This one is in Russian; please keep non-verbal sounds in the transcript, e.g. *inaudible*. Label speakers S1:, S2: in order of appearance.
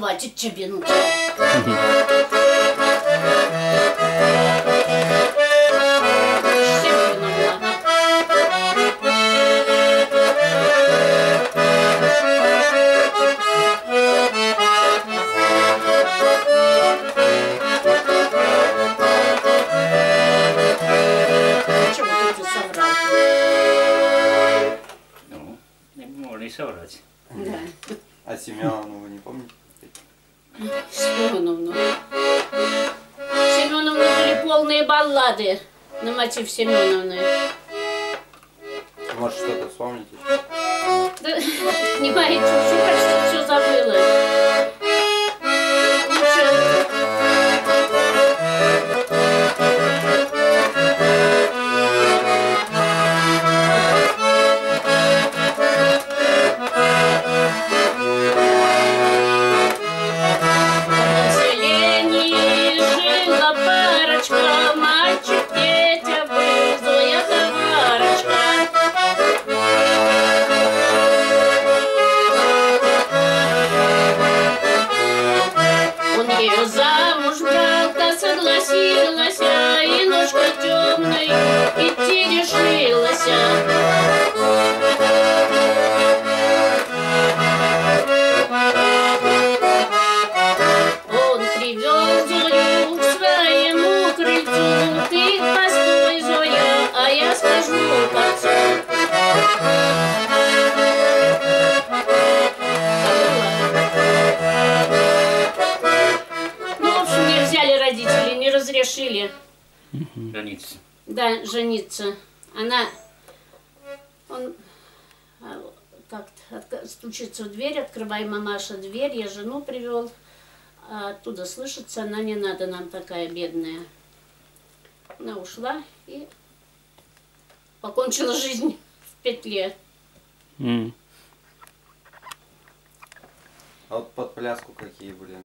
S1: хватит тебе, ну.
S2: Ну, не можно и соврать.
S1: Да.
S3: А Семеновну вы не помните?
S1: Семеновну. Семеновну были полные баллады на мотив Семеновны.
S3: Может что-то вспомните?
S1: Да, *laughs* понимаете, уже почти все ее замуж брал, та согласилась, и ножка темной идти решилась. Разрешили,
S2: Граница.
S1: да, жениться. Она, он а, как-то стучится в дверь, открывай, мамаша, дверь, я жену привел. А оттуда слышится, она не надо нам такая бедная. Она ушла и покончила жизнь в петле.
S2: М.
S3: А вот под пляску какие были?